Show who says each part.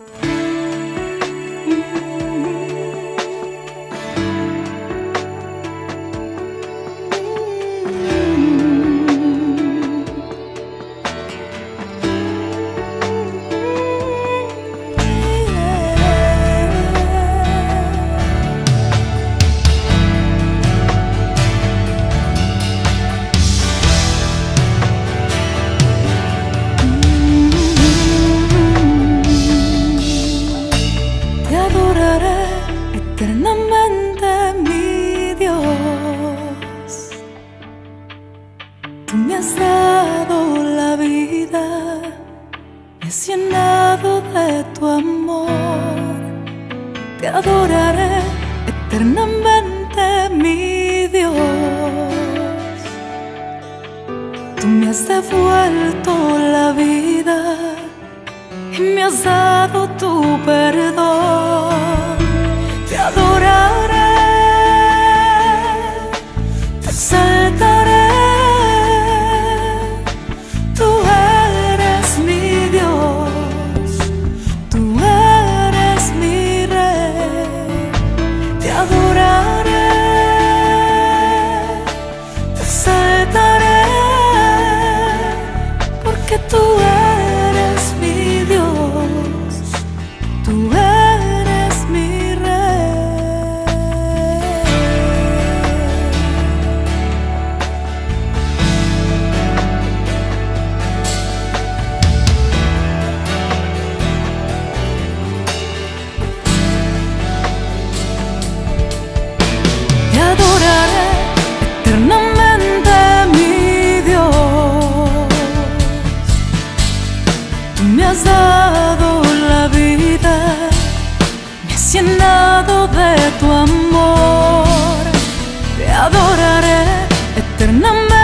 Speaker 1: Te has dado la vida, me has llenado de tu amor. Te adoraré eternamente, mi Dios. Tú me has devuelto la vida y me has dado tu perdón. Me has dado la vida, me has llenado de tu amor. Te adoraré eternamente,